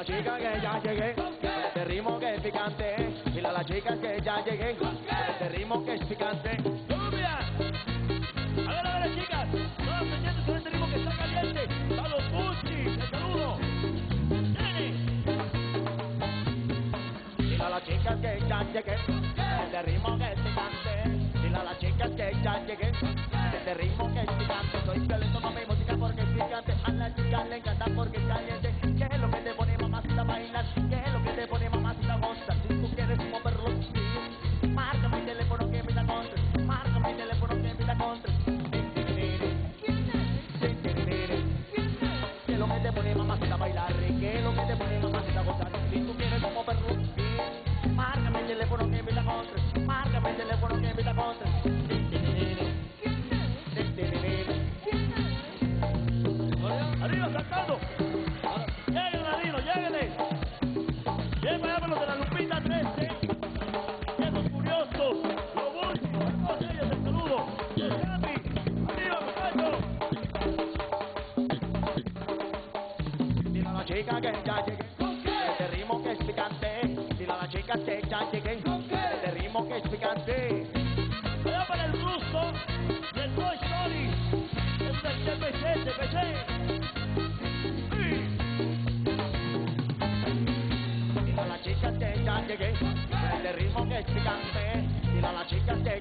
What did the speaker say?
la chica que ya llegué. Con este ritmo que es picante. Mira la chica que ya llegué. Con este ritmo que es picante. ¡Cumbia! A ver, a ver, chicas. Todas pendientes con este ritmo que está caliente. A los saludo. Mira la chica que ya llegué. Este ritmo que es picante. Mira la chica que ya llegué. Este ritmo que es picante. Soy violento, no me música porque es picante. A la chica le encanta porque es picante. chica que ya llegué. Este ritmo que es picante, dile a la chica que ya llegué. Este ritmo que es picante. Allá para el gusto del Toy Story. Este es del TPC, TPC. Dile a la chica que ya llegué. Este ritmo que es picante, dile a la chica que